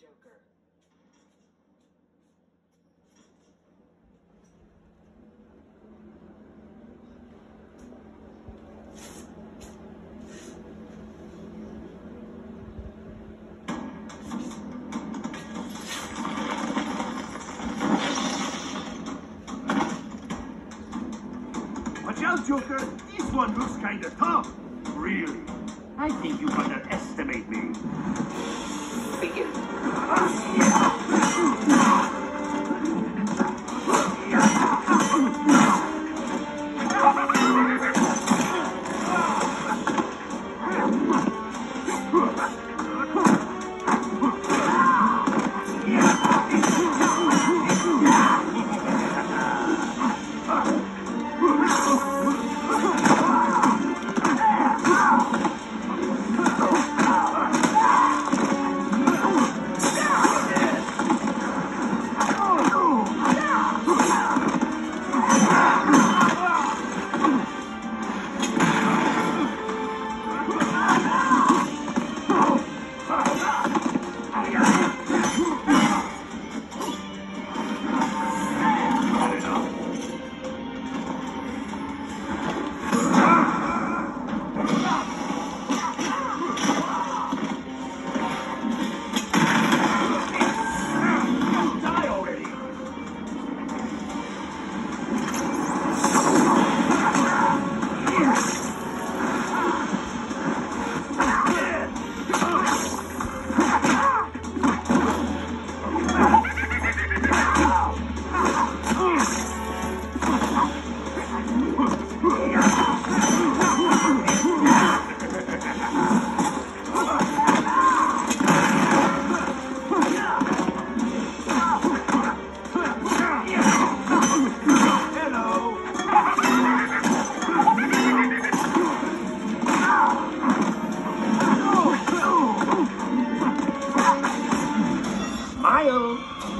Joker. Watch out, Joker. This one looks kind of tough. Really? I think you underestimate me.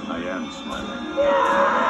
I am smiling.